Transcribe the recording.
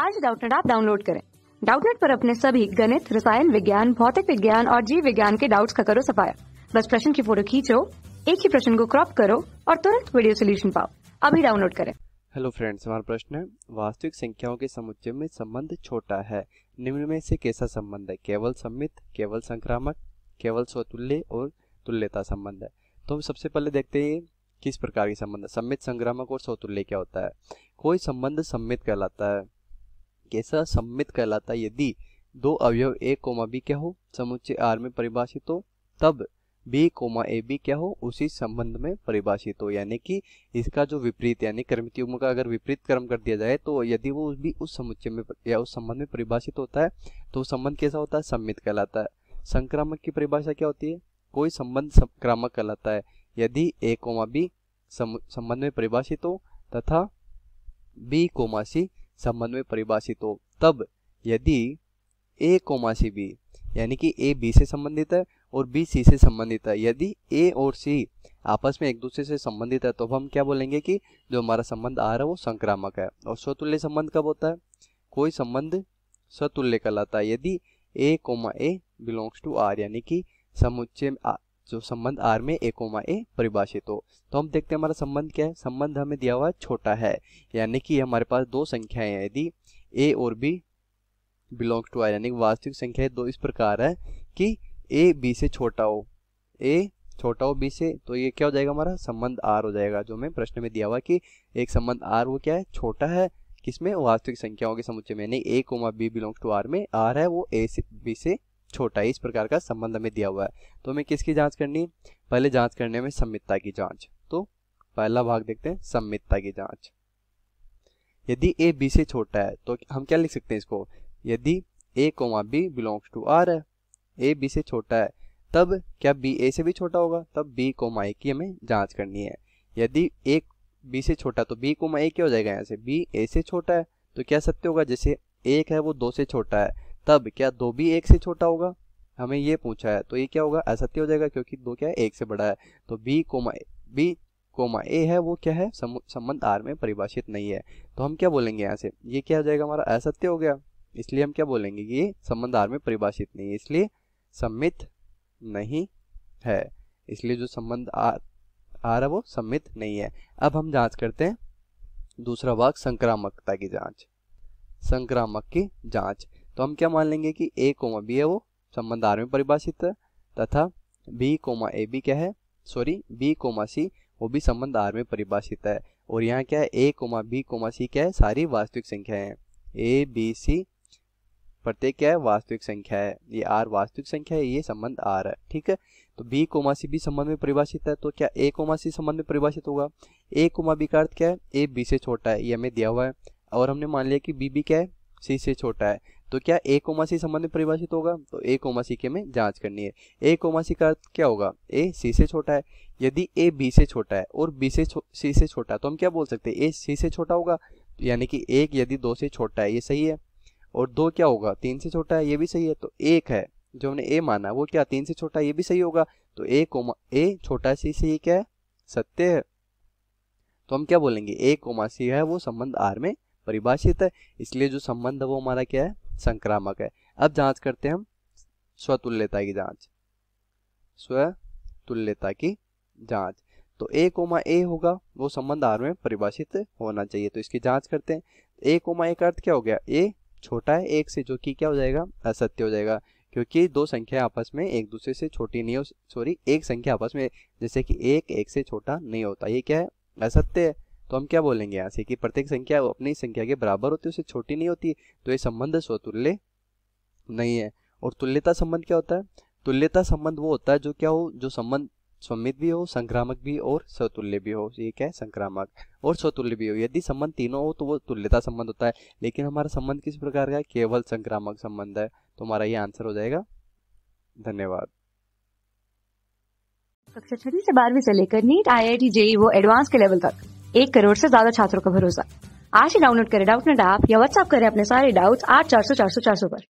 आज डाउटनेट आप डाउनलोड करें। डाउटनेट पर अपने सभी गणित, रसायन विज्ञान, भौतिक विज्ञान और जीव विज्ञान के डाउट्स का करो सफाया। बस प्रश्न की फ़ोटो खींचो, एक ही प्रश्न को क्रॉप करो और तुरंत वीडियो सोल्यूशन पाओ। अभी डाउनलोड करें। हेलो फ्रेंड्स हमारा प्रश्न है, वास्तविक संख्याओं के समुच्चय में संबंध छोटा है। निम्न में से कैसा संबंध है? केवल सम्मित, केवल संक्रामक, केवल स्वतुल्य और तुल्यता संबंध है। तो हम सबसे पहले देखते हैं किस प्रकार के संबंध सम्मित, संक्रामक और स्वतुल्य क्या होता है? कोई संबंध सम्मित कहलाता है। कैसा सम्मित कहलाता है? यदि दो अवयव ए कोमा बी क्या हो? समुच्चय आर में परिभाषित हो, तब बी कोमा ए बी क्या हो? उसी संबंध में परिभाषित हो। यानी कि इसका जो विपरीत, यानी क्रमित युग्म का अगर विपरीत क्रम कर दिया जाए तो यदि वो भी उस समुच्चय में या उस संबंध में परिभाषित होता है तो संबंध कैसा होता है? सम्मित कहलाता है। संक्रामक की परिभाषा क्या होती है? कोई संबंध संक्रामक कहलाता है। यदि ए कोमा बी संबंध में परिभाषित हो, तथा बी कोमा सी संबंध में परिभाषित हो, तब यदि ए कोमा सी बी यानी कि ए बी से संबंधित है और बी सी से संबंधित है। यदि ए और सी आपस में एक दूसरे से संबंधित है तो हम क्या बोलेंगे कि जो हमारा संबंध आ रहा है, वो संक्रामक है। और स्वतुल्य संबंध कब होता है? कोई संबंध स्वतुल्य कहलाता है। यदि A comma A belongs to R यानी कि समुच्चय जो संबंध आर में ए कोमा ए परिभाषित हो। तो हम देखते हैं हमारा संबंध क्या है। संबंध हमें दिया हुआ छोटा है, यानी कि हमारे पास दो संख्याएँ हैं। यदि ए और बी बिलोंग टू आर यानी वास्तविक संख्या दो इस प्रकार है कि ए बी से छोटा हो। ए छोटा हो बी से तो ये क्या हो जाएगा हमारा संबंध आर हो जाएगा, जो हमें प्रश्न में दिया हुआ कि एक संबंध आर वो क्या है? छोटा है। किसमें? वास्तविक संख्याओं के समुच्चय में, यानी A comma B belong to R में आर है, वो ए से बी से छोटा है इस प्रकार का संबंध हमें दिया हुआ है। तो हमें किसकी जाँच करनी पहले जाँच करने में सम्मितता की जाँच। तो पहला भाग देखते हैं सम्मितता की जाँच। यदि ए बी से छोटा है तो हम क्या लिख सकते हैं इसको? यदि A comma B belongs to R है ए बी से छोटा है, तब क्या बी ए से भी छोटा होगा? तब बी कोमा ए की हमें जाँच करनी है। यदि एक बी से छोटा तो बी कोमा ए क्या हो जाएगा यहाँ से? बी ए से छोटा है तो क्या सत्य होगा? जैसे एक है, वो दो से छोटा है तब क्या दो भी एक से छोटा होगा? हमें ये पूछा है तो ये क्या होगा? असत्य हो जाएगा, क्योंकि दो क्या है? एक से बड़ा है। तो B comma B comma A है, वो क्या है? संबंध आर में परिभाषित नहीं है। तो हम क्या बोलेंगे यहाँ से? ये क्या हो जाएगा हमारा? असत्य हो गया। इसलिए हम क्या बोलेंगे कि ये संबंध आर में परिभाषित नहीं है, इसलिए सम्मित नहीं है। इसलिए जो संबंध आर आर है, वो सम्मित नहीं है। अब हम जाँच करते हैं। दूसरा भाग, संक्रामकता की जाँच। संक्रामक की जाँच। तो हम क्या मान लेंगे कि ए कोमा बी है वो? संबंध आर में परिभाषित है। तथा बी कोमा ए बी क्या है? सॉरी बी कोमा सी वो भी संबंध आर में परिभाषित है। और यहाँ क्या है? A comma B comma C क्या है? सारी वास्तविक संख्या है। ए बी सी प्रत्येक क्या है? वास्तविक संख्या है। ये आर वास्तविक संख्या है, ये संबंध आर है। ठीक है? तो बी कोमा सी भी संबंध में परिभाषित है तो क्या ए कोमा सी संबंध में परिभाषित होगा? ए कोमा बी का अर्थ क्या है? ए बी से छोटा है, ये हमें दिया हुआ है। और हमने मान लिया कि बी बी क्या है? सी से छोटा है। तो क्या ए कोमा सी संबंध में परिभाषित होगा? तो ए कोमा सी के में जाँच करनी है। ए कोमा सी का क्या होगा? ए सी से छोटा है। यदि ए बी से छोटा है और बी से सी से छोटा है तो हम क्या बोल सकते हैं? ए सी से छोटा होगा? यानी कि एक यदि दो से छोटा है, ये सही है। और दो क्या होगा? तीन से छोटा है, ये भी सही है। तो एक है, जो हमने ए माना, वो क्या? तीन से छोटा है, ये भी सही होगा। तो ए कोमा ए छोटा सी से ये क्या है? सत्य है। तो हम क्या बोलेंगे? ए कोमा सी है, वो संबंध आर में परिभाषित है। इसलिए जो संबंध है, वो हमारा क्या है? संक्रामक है। अब जाँच करते हैं हम स्वतुल्यता की जाँच। स्वतुल्यता की जाँच। तो ए कोमा ए होगा, वो संबंध आर में परिभाषित होना चाहिए। तो इसकी जाँच करते हैं। ए कोमा ए का अर्थ क्या हो गया? ए छोटा है, एक से जो कि क्या हो जाएगा? असत्य हो जाएगा। क्योंकि दो संख्या आपस में एक दूसरे से छोटी नहीं हो सॉरी एक संख्या आपस में, जैसे कि एक एक से छोटा नहीं होता। ये क्या है? असत्य है। तो हम क्या बोलेंगे यहाँ से कि प्रत्येक संख्या अपनी संख्या के बराबर होती है, उससे छोटी नहीं होती। तो ये संबंध स्वतुल्य नहीं है। और तुल्यता संबंध क्या होता है? तुल्यता संबंध वो होता है जो क्या हो, जो संबंध स्वमित भी हो, संक्रामक भी और स्वतुल्य भी हो। ये क्या है? संक्रामक और स्वतुल्य भी हो। यदि संबंध तीनों हो तो वो तुल्यता संबंध होता है। लेकिन हमारा संबंध किस प्रकार का है? केवल संक्रामक संबंध है। तो हमारा ये आंसर हो जाएगा। धन्यवाद। कक्षा छठी से बारहवीं से लेकर NEET I I T JEE वो एडवांस के लेवल तक। एक करोड़ से ज़्यादा छात्रों का भरोसा। आज ही डाउनलोड करें डाउट नेट ऐप या व्हाट्सएप करें अपने सारे डाउट्स आठ चार सौ चार सौ चार सौ पर।